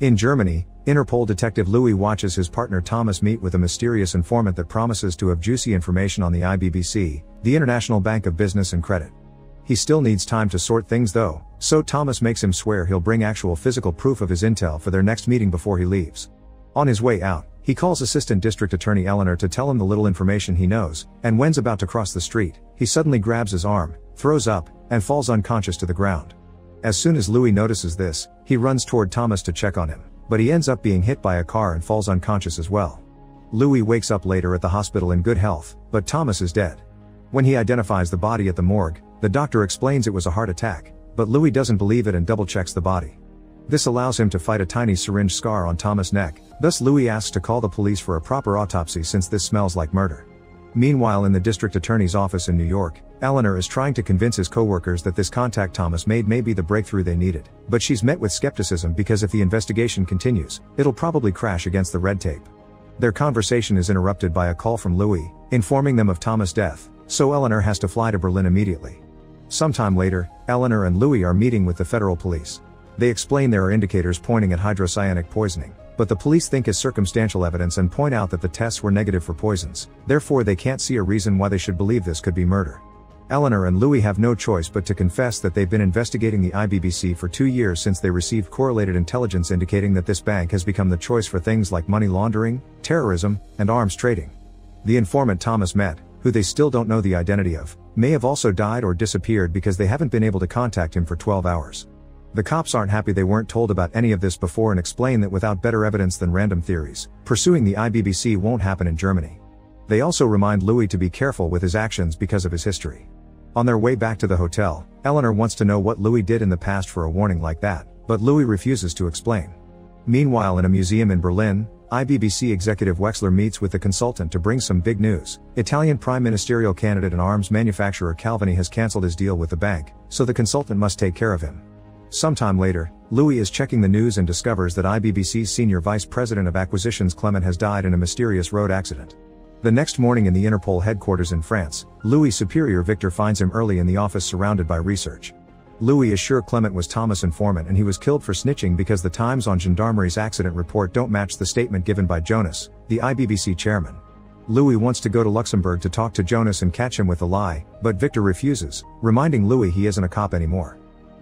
In Germany, Interpol detective Louis watches his partner Thomas meet with a mysterious informant that promises to have juicy information on the IBBC, the International Bank of Business and Credit. He still needs time to sort things though, so Thomas makes him swear he'll bring actual physical proof of his intel for their next meeting before he leaves. On his way out, he calls Assistant District Attorney Eleanor to tell him the little information he knows, and when's about to cross the street, he suddenly grabs his arm, throws up, and falls unconscious to the ground. As soon as Louis notices this, he runs toward Thomas to check on him, but he ends up being hit by a car and falls unconscious as well. Louis wakes up later at the hospital in good health, but Thomas is dead. When he identifies the body at the morgue, the doctor explains it was a heart attack, but Louis doesn't believe it and double checks the body. This allows him to fight a tiny syringe scar on Thomas' neck, thus Louis asks to call the police for a proper autopsy since this smells like murder. Meanwhile in the district attorney's office in New York, Eleanor is trying to convince his coworkers that this contact Thomas made may be the breakthrough they needed, but she's met with skepticism because if the investigation continues, it'll probably crash against the red tape. Their conversation is interrupted by a call from Louis, informing them of Thomas' death, so Eleanor has to fly to Berlin immediately. Sometime later, Eleanor and Louis are meeting with the federal police. They explain there are indicators pointing at hydrocyanic poisoning, but the police think is circumstantial evidence and point out that the tests were negative for poisons, therefore they can't see a reason why they should believe this could be murder. Eleanor and Louis have no choice but to confess that they've been investigating the IBBC for two years since they received correlated intelligence indicating that this bank has become the choice for things like money laundering, terrorism, and arms trading. The informant Thomas met, who they still don't know the identity of, may have also died or disappeared because they haven't been able to contact him for 12 hours. The cops aren't happy they weren't told about any of this before and explain that without better evidence than random theories, pursuing the IBBC won't happen in Germany. They also remind Louis to be careful with his actions because of his history. On their way back to the hotel, Eleanor wants to know what Louis did in the past for a warning like that, but Louis refuses to explain. Meanwhile in a museum in Berlin, IBBC executive Wexler meets with the consultant to bring some big news. Italian prime ministerial candidate and arms manufacturer Calvini has cancelled his deal with the bank, so the consultant must take care of him. Sometime later, Louis is checking the news and discovers that IBBC's senior vice president of acquisitions Clement has died in a mysterious road accident. The next morning in the Interpol headquarters in France, Louis' superior Victor finds him early in the office surrounded by research. Louis is sure Clement was Thomas' informant and he was killed for snitching because the times on gendarmerie's accident report don't match the statement given by Jonas, the IBBC chairman. Louis wants to go to Luxembourg to talk to Jonas and catch him with a lie, but Victor refuses, reminding Louis he isn't a cop anymore.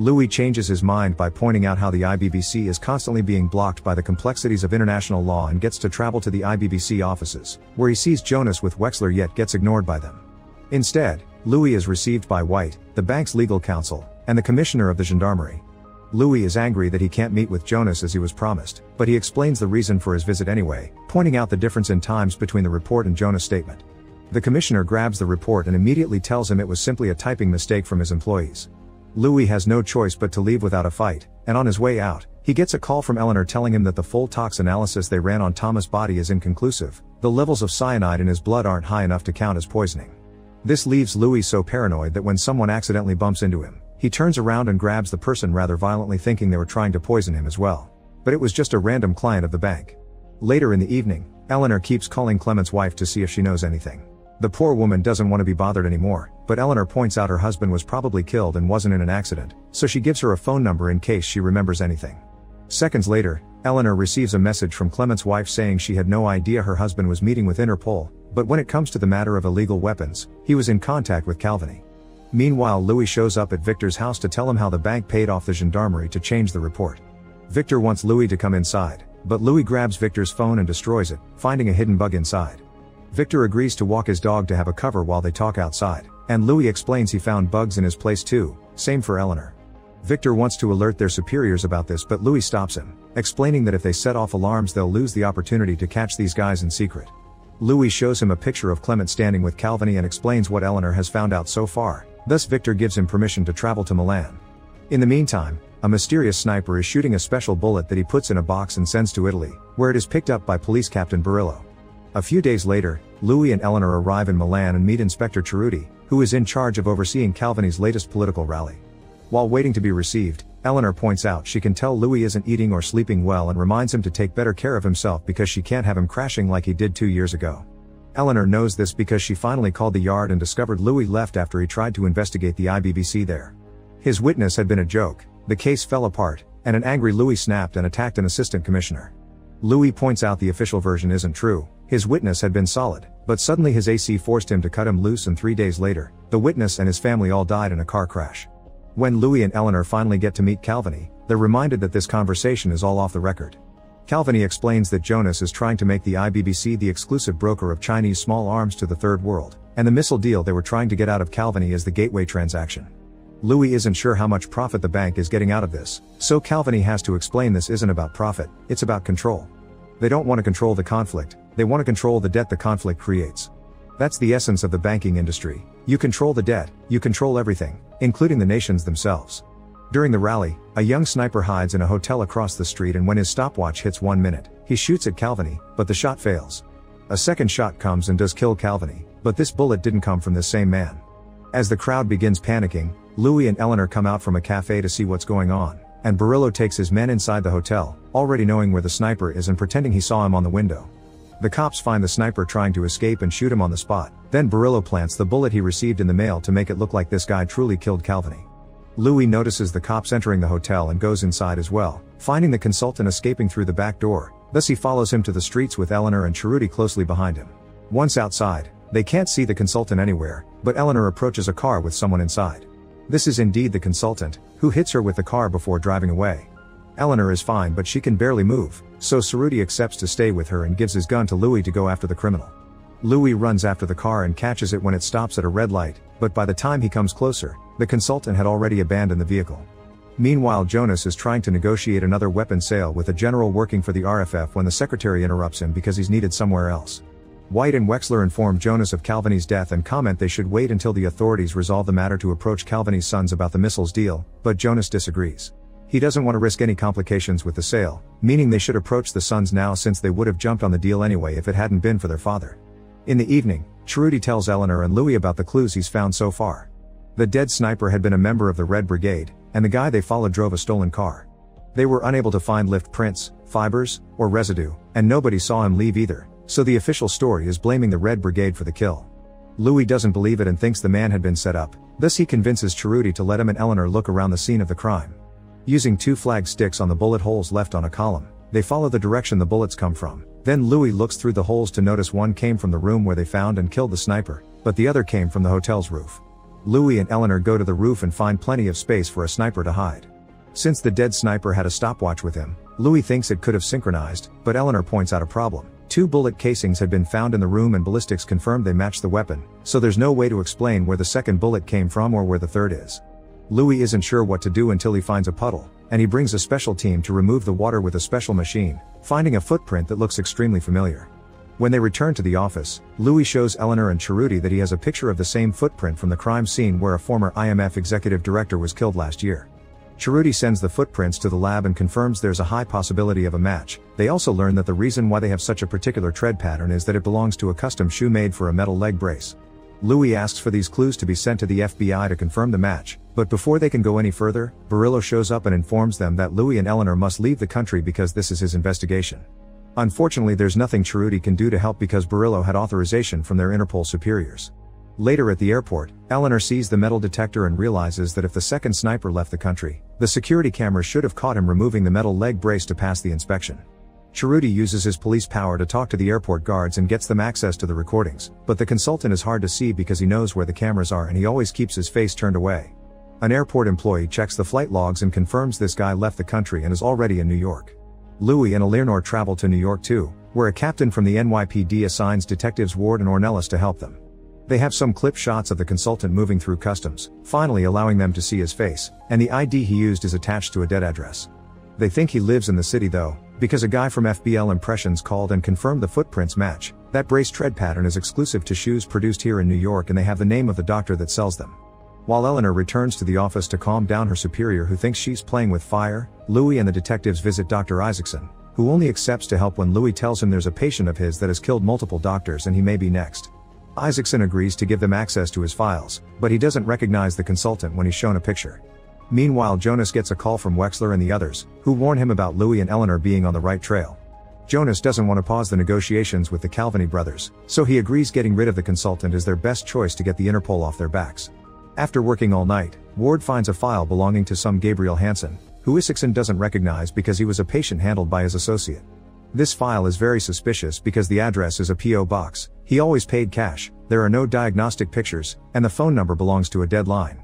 Louis changes his mind by pointing out how the IBBC is constantly being blocked by the complexities of international law and gets to travel to the IBBC offices, where he sees Jonas with Wexler yet gets ignored by them. Instead, Louis is received by White, the bank's legal counsel, and the commissioner of the gendarmerie. Louis is angry that he can't meet with Jonas as he was promised, but he explains the reason for his visit anyway, pointing out the difference in times between the report and Jonas' statement. The commissioner grabs the report and immediately tells him it was simply a typing mistake from his employees. Louis has no choice but to leave without a fight, and on his way out, he gets a call from Eleanor telling him that the full tox analysis they ran on Thomas' body is inconclusive, the levels of cyanide in his blood aren't high enough to count as poisoning. This leaves Louis so paranoid that when someone accidentally bumps into him, he turns around and grabs the person rather violently thinking they were trying to poison him as well. But it was just a random client of the bank. Later in the evening, Eleanor keeps calling Clement's wife to see if she knows anything. The poor woman doesn't want to be bothered anymore, but Eleanor points out her husband was probably killed and wasn't in an accident, so she gives her a phone number in case she remembers anything. Seconds later, Eleanor receives a message from Clement's wife saying she had no idea her husband was meeting with Interpol, but when it comes to the matter of illegal weapons, he was in contact with Calvini. Meanwhile Louis shows up at Victor's house to tell him how the bank paid off the gendarmerie to change the report. Victor wants Louis to come inside, but Louis grabs Victor's phone and destroys it, finding a hidden bug inside. Victor agrees to walk his dog to have a cover while they talk outside, and Louis explains he found bugs in his place too, same for Eleanor. Victor wants to alert their superiors about this but Louis stops him, explaining that if they set off alarms they'll lose the opportunity to catch these guys in secret. Louis shows him a picture of Clement standing with Calvini and explains what Eleanor has found out so far, Thus Victor gives him permission to travel to Milan. In the meantime, a mysterious sniper is shooting a special bullet that he puts in a box and sends to Italy, where it is picked up by police captain Barillo. A few days later, Louis and Eleanor arrive in Milan and meet Inspector Cerruti, who is in charge of overseeing Calvini's latest political rally. While waiting to be received, Eleanor points out she can tell Louis isn't eating or sleeping well and reminds him to take better care of himself because she can't have him crashing like he did two years ago. Eleanor knows this because she finally called the yard and discovered Louis left after he tried to investigate the IBBC there. His witness had been a joke, the case fell apart, and an angry Louis snapped and attacked an assistant commissioner. Louis points out the official version isn't true, his witness had been solid, but suddenly his AC forced him to cut him loose and three days later, the witness and his family all died in a car crash. When Louis and Eleanor finally get to meet Calvini, they're reminded that this conversation is all off the record. Calvini explains that Jonas is trying to make the IBBC the exclusive broker of Chinese small arms to the third world, and the missile deal they were trying to get out of Calvini is the gateway transaction. Louis isn't sure how much profit the bank is getting out of this, so Calvini has to explain this isn't about profit, it's about control. They don't want to control the conflict, they want to control the debt the conflict creates. That's the essence of the banking industry. You control the debt, you control everything, including the nations themselves. During the rally, a young sniper hides in a hotel across the street and when his stopwatch hits one minute, he shoots at Calvini, but the shot fails. A second shot comes and does kill Calvini, but this bullet didn't come from this same man. As the crowd begins panicking, Louis and Eleanor come out from a cafe to see what's going on, and Barillo takes his men inside the hotel, already knowing where the sniper is and pretending he saw him on the window. The cops find the sniper trying to escape and shoot him on the spot, then Barillo plants the bullet he received in the mail to make it look like this guy truly killed Calvini. Louis notices the cops entering the hotel and goes inside as well, finding the consultant escaping through the back door, thus he follows him to the streets with Eleanor and Cerruti closely behind him. Once outside, they can't see the consultant anywhere, but Eleanor approaches a car with someone inside. This is indeed the consultant, who hits her with the car before driving away. Eleanor is fine but she can barely move, so Cerruti accepts to stay with her and gives his gun to Louis to go after the criminal. Louis runs after the car and catches it when it stops at a red light, but by the time he comes closer, the consultant had already abandoned the vehicle. Meanwhile Jonas is trying to negotiate another weapon sale with a general working for the RFF when the secretary interrupts him because he's needed somewhere else. White and Wexler inform Jonas of Calvini's death and comment they should wait until the authorities resolve the matter to approach Calvini's sons about the missiles deal, but Jonas disagrees. He doesn't want to risk any complications with the sale, meaning they should approach the sons now since they would have jumped on the deal anyway if it hadn't been for their father. In the evening, Cerruti tells Eleanor and Louis about the clues he's found so far. The dead sniper had been a member of the Red Brigade, and the guy they followed drove a stolen car. They were unable to find lift prints, fibers, or residue, and nobody saw him leave either, so the official story is blaming the Red Brigade for the kill. Louis doesn't believe it and thinks the man had been set up, thus he convinces Cerruti to let him and Eleanor look around the scene of the crime. Using two flag sticks on the bullet holes left on a column, they follow the direction the bullets come from. Then Louis looks through the holes to notice one came from the room where they found and killed the sniper, but the other came from the hotel's roof. Louis and Eleanor go to the roof and find plenty of space for a sniper to hide. Since the dead sniper had a stopwatch with him, Louis thinks it could have synchronized, but Eleanor points out a problem. Two bullet casings had been found in the room and ballistics confirmed they matched the weapon, so there's no way to explain where the second bullet came from or where the third is. Louis isn't sure what to do until he finds a puddle, and he brings a special team to remove the water with a special machine, finding a footprint that looks extremely familiar. When they return to the office, Louis shows Eleanor and Cerruti that he has a picture of the same footprint from the crime scene where a former IMF executive director was killed last year. Cerruti sends the footprints to the lab and confirms there's a high possibility of a match. They also learn that the reason why they have such a particular tread pattern is that it belongs to a custom shoe made for a metal leg brace. Louis asks for these clues to be sent to the FBI to confirm the match, but before they can go any further, Barillo shows up and informs them that Louis and Eleanor must leave the country because this is his investigation. Unfortunately there's nothing Cerruti can do to help because Barillo had authorization from their Interpol superiors. Later at the airport, Eleanor sees the metal detector and realizes that if the second sniper left the country, the security camera should have caught him removing the metal leg brace to pass the inspection. Cerruti uses his police power to talk to the airport guards and gets them access to the recordings, but the consultant is hard to see because he knows where the cameras are and he always keeps his face turned away. An airport employee checks the flight logs and confirms this guy left the country and is already in New York. Louis and Eleanor travel to New York too, where a captain from the NYPD assigns detectives Ward and Ornelas to help them. They have some clip shots of the consultant moving through customs, finally allowing them to see his face, and the ID he used is attached to a dead address. They think he lives in the city though, because a guy from FBL Impressions called and confirmed the footprints match. That brace tread pattern is exclusive to shoes produced here in New York and they have the name of the doctor that sells them. While Eleanor returns to the office to calm down her superior who thinks she's playing with fire, Louis and the detectives visit Dr. Isaacson, who only accepts to help when Louis tells him there's a patient of his that has killed multiple doctors and he may be next. Isaacson agrees to give them access to his files, but he doesn't recognize the consultant when he's shown a picture. Meanwhile Jonas gets a call from Wexler and the others, who warn him about Louis and Eleanor being on the right trail. Jonas doesn't want to pause the negotiations with the Calvini brothers, so he agrees getting rid of the consultant is their best choice to get the Interpol off their backs. After working all night, Ward finds a file belonging to some Gabriel Hansen, who Isaacson doesn't recognize because he was a patient handled by his associate. This file is very suspicious because the address is a P.O. box, he always paid cash, there are no diagnostic pictures, and the phone number belongs to a dead line.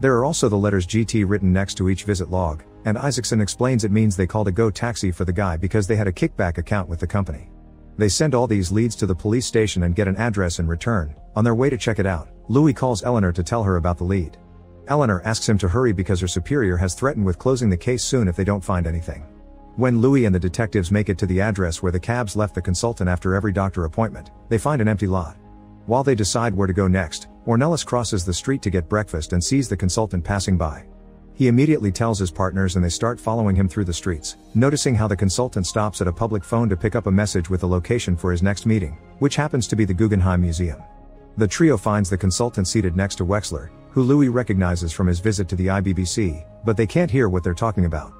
There are also the letters GT written next to each visit log, and Isaacson explains it means they called a Go taxi for the guy because they had a kickback account with the company. They send all these leads to the police station and get an address in return. On their way to check it out, Louis calls Eleanor to tell her about the lead. Eleanor asks him to hurry because her superior has threatened with closing the case soon if they don't find anything. When Louis and the detectives make it to the address where the cabs left the consultant after every doctor appointment, they find an empty lot. While they decide where to go next, Ornelas crosses the street to get breakfast and sees the consultant passing by. He immediately tells his partners and they start following him through the streets, noticing how the consultant stops at a public phone to pick up a message with the location for his next meeting, which happens to be the Guggenheim Museum. The trio finds the consultant seated next to Wexler, who Louis recognizes from his visit to the IBBC, but they can't hear what they're talking about.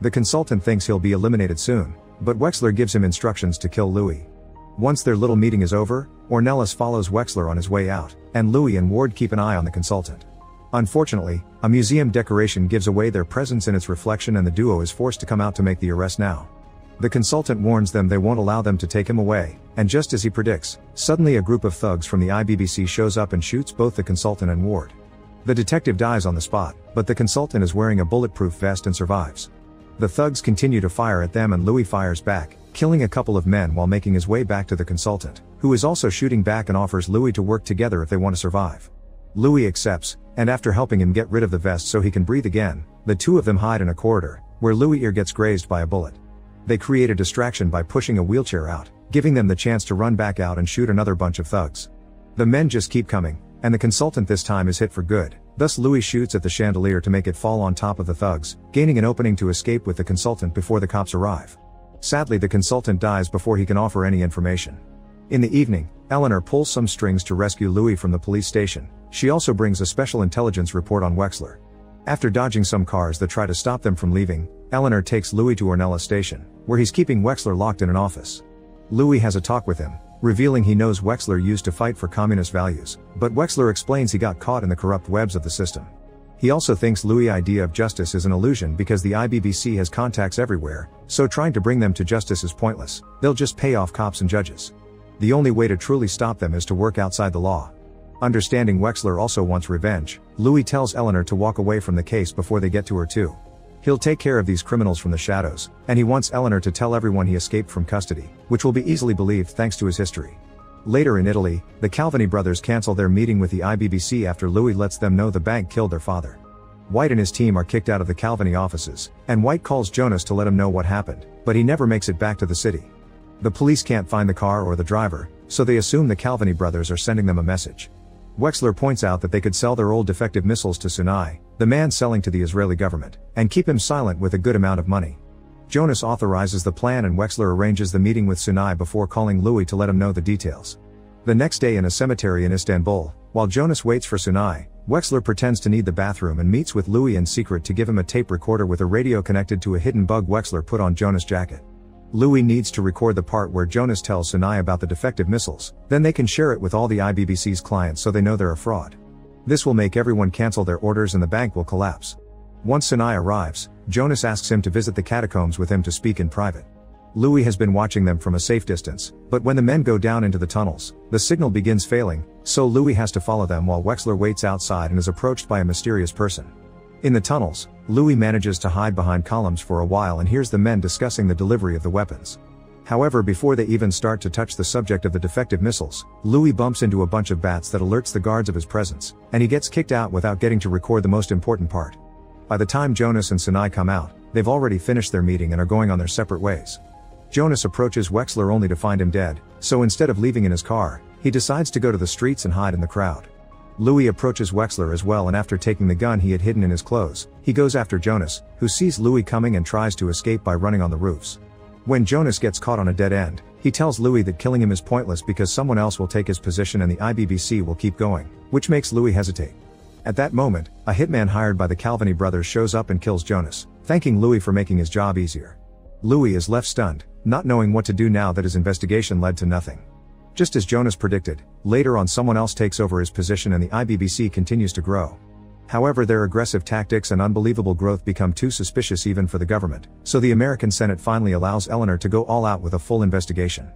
The consultant thinks he'll be eliminated soon, but Wexler gives him instructions to kill Louis. Once their little meeting is over, Ornelas follows Wexler on his way out, and Louis and Ward keep an eye on the consultant. Unfortunately, a museum decoration gives away their presence in its reflection and the duo is forced to come out to make the arrest now. The consultant warns them they won't allow them to take him away, and just as he predicts, suddenly a group of thugs from the IBBC shows up and shoots both the consultant and Ward. The detective dies on the spot, but the consultant is wearing a bulletproof vest and survives. The thugs continue to fire at them and Louis fires back, killing a couple of men while making his way back to the consultant, who is also shooting back and offers Louis to work together if they want to survive. Louis accepts, and after helping him get rid of the vest so he can breathe again, the two of them hide in a corridor, where Louis' ear gets grazed by a bullet. They create a distraction by pushing a wheelchair out, giving them the chance to run back out and shoot another bunch of thugs. The men just keep coming, and the consultant this time is hit for good, thus Louis shoots at the chandelier to make it fall on top of the thugs, gaining an opening to escape with the consultant before the cops arrive. Sadly the consultant dies before he can offer any information. In the evening, Eleanor pulls some strings to rescue Louis from the police station. She also brings a special intelligence report on Wexler. After dodging some cars that try to stop them from leaving, Eleanor takes Louis to Ornelas station, where he's keeping Wexler locked in an office. Louis has a talk with him, revealing he knows Wexler used to fight for communist values, but Wexler explains he got caught in the corrupt webs of the system. He also thinks Louis' idea of justice is an illusion because the IBBC has contacts everywhere, so trying to bring them to justice is pointless, they'll just pay off cops and judges. The only way to truly stop them is to work outside the law. Understanding Wexler also wants revenge, Louis tells Eleanor to walk away from the case before they get to her too. He'll take care of these criminals from the shadows, and he wants Eleanor to tell everyone he escaped from custody, which will be easily believed thanks to his history. Later in Italy, the Calvini brothers cancel their meeting with the IBBC after Louis lets them know the bank killed their father. White and his team are kicked out of the Calvini offices, and White calls Jonas to let him know what happened, but he never makes it back to the city. The police can't find the car or the driver, so they assume the Calvini brothers are sending them a message. Wexler points out that they could sell their old defective missiles to Sunay, the man selling to the Israeli government, and keep him silent with a good amount of money. Jonas authorizes the plan and Wexler arranges the meeting with Sunay before calling Louis to let him know the details. The next day in a cemetery in Istanbul, while Jonas waits for Sunay, Wexler pretends to need the bathroom and meets with Louis in secret to give him a tape recorder with a radio connected to a hidden bug Wexler put on Jonas' jacket. Louis needs to record the part where Jonas tells Sunay about the defective missiles, then they can share it with all the IBBC's clients so they know they're a fraud. This will make everyone cancel their orders and the bank will collapse. Once Sunay arrives, Jonas asks him to visit the catacombs with him to speak in private. Louis has been watching them from a safe distance, but when the men go down into the tunnels, the signal begins failing, so Louis has to follow them while Wexler waits outside and is approached by a mysterious person. In the tunnels, Louis manages to hide behind columns for a while and hears the men discussing the delivery of the weapons. However, before they even start to touch the subject of the defective missiles, Louis bumps into a bunch of bats that alerts the guards of his presence, and he gets kicked out without getting to record the most important part. By the time Jonas and Sunay come out, they've already finished their meeting and are going on their separate ways. Jonas approaches Wexler only to find him dead, so instead of leaving in his car, he decides to go to the streets and hide in the crowd. Louis approaches Wexler as well and after taking the gun he had hidden in his clothes, he goes after Jonas, who sees Louis coming and tries to escape by running on the roofs. When Jonas gets caught on a dead end, he tells Louis that killing him is pointless because someone else will take his position and the IBBC will keep going, which makes Louis hesitate. At that moment, a hitman hired by the Calvini brothers shows up and kills Jonas, thanking Louis for making his job easier. Louis is left stunned, not knowing what to do now that his investigation led to nothing. Just as Jonas predicted, later on someone else takes over his position and the IBBC continues to grow. However, their aggressive tactics and unbelievable growth become too suspicious even for the government, so the American Senate finally allows Eleanor to go all out with a full investigation.